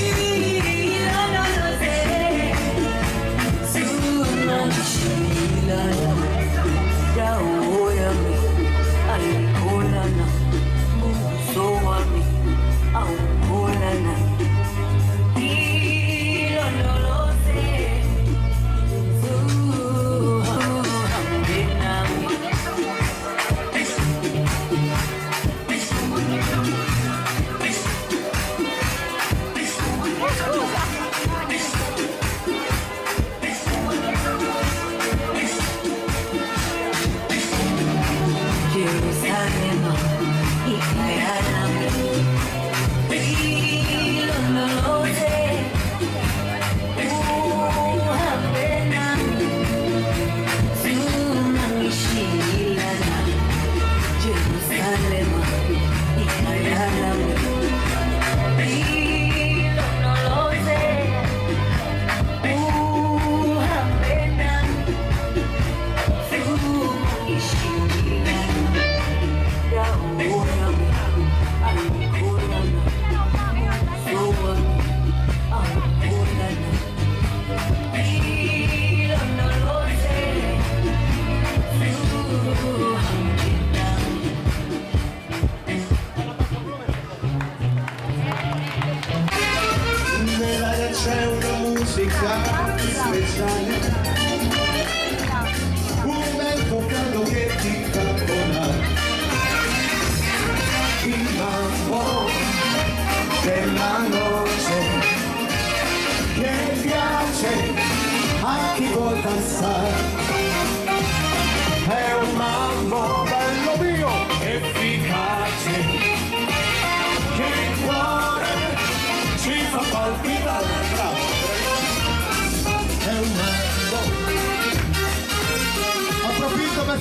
You. Musica speciale Un vento caldo che ti cappona Il mambo della noce Che piace a chi vuol danzare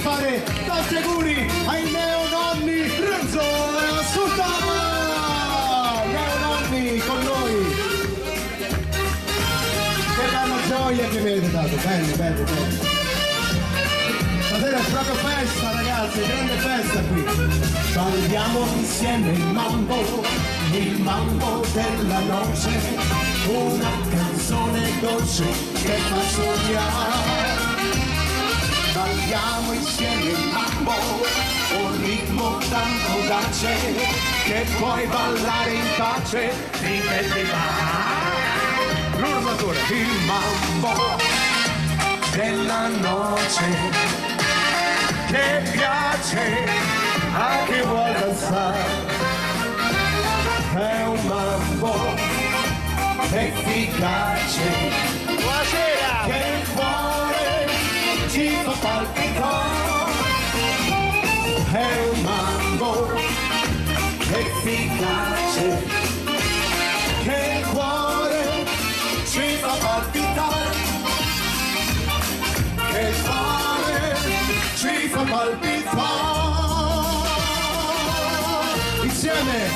fare tanti auguri ai neononni Renzo e Assunta neononni con noi. Che bella gioia che mi avete dato. Bene bene bene Stasera è proprio festa ragazzi, grande festa qui. Balliamo insieme il mambo, il mambo della noce, una canzone dolce che fa sognare. Balliamo insieme il mambo, un ritmo tanto audace che puoi ballare in pace, ripetila. L'urlatura, il mambo della noce che piace a chi vuol danzare è un mambo efficace Buonasera! Fa. Palpitare insieme.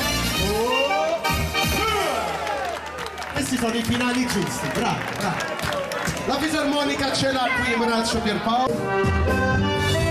Oh. questi sono i finali giusti bravo bravo. La fisarmonica ce l'ha qui in braccio Pierpaolo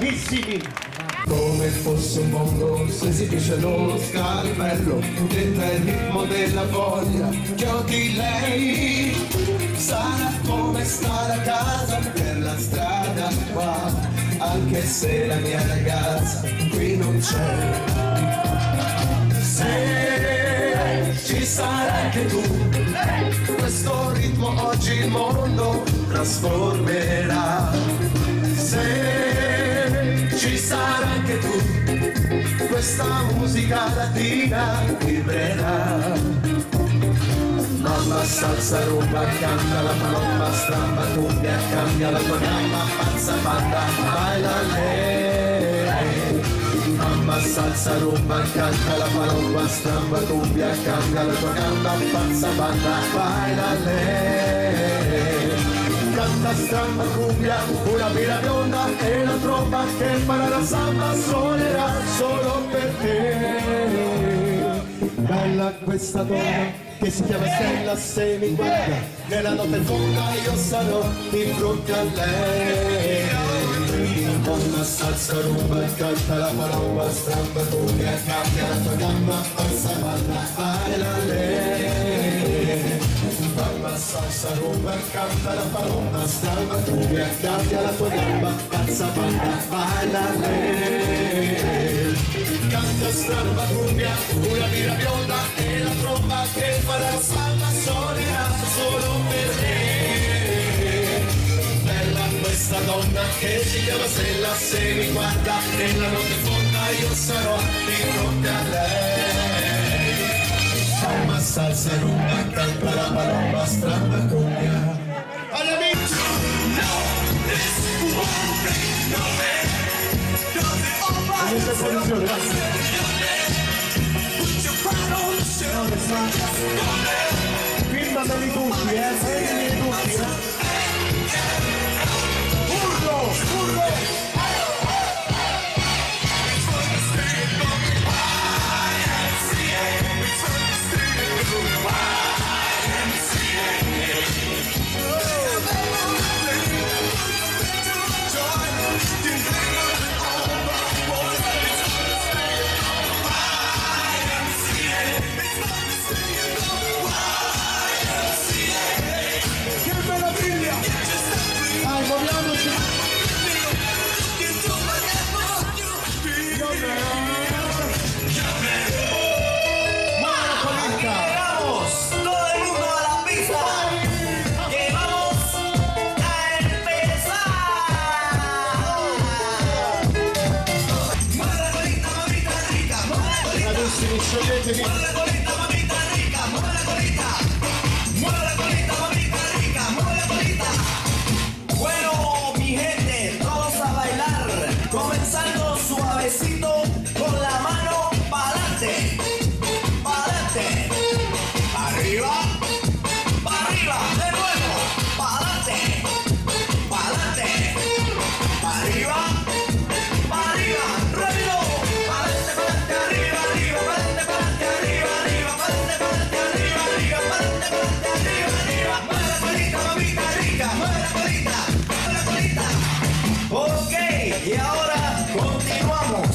bravissimi! Come fosse un se si dice lo scalpello Dentro il ritmo della voglia che ho di lei. Sarà come stare a casa per la strada qua Anche se la mia ragazza qui non c'è. Se ci sarai anche tu Questo ritmo oggi il mondo trasformerà. Se ci sarai anche tu Questa musica latina vibrerà Mamma salsa rumba, canta la palomba, stramba, cumbia, cambia la tua gamba, pazza banda, baila lei. Mamma salsa rumba, canta la palomba, stramba, cumbia, cambia la tua gamba, pazza banda, baila lei. Canta stramba cumbia, una vira bionda e la tromba che farà la samba suonerà solo per te. Bella questa donna che si chiama Stella se mi guarda Nella notte fonda io sarò di fronte a lei Donna salsa rumba canta la parola stramba cumbia cambia la tua gamba forza balla rumba canta la parola stramba cumbia cambia la tua gamba pazza balla baila lei Canta stramba cumbia, una mira bionda e la tromba che farà samba suonerà solo per me. Bella questa donna che si chiama Stella, se mi guarda nella notte fonda io sarò di fronte a lei. Palma, salsa, rumba, canta la palomba, stramba cumbia. Agli amici! Comunque posizione, vai! Filmateli tutti, eh! Filmateli tutti, eh! Urlo! Urlo! Mueve la colita, mamita rica, mueve la colita, mueve la colita, y ahora continuamos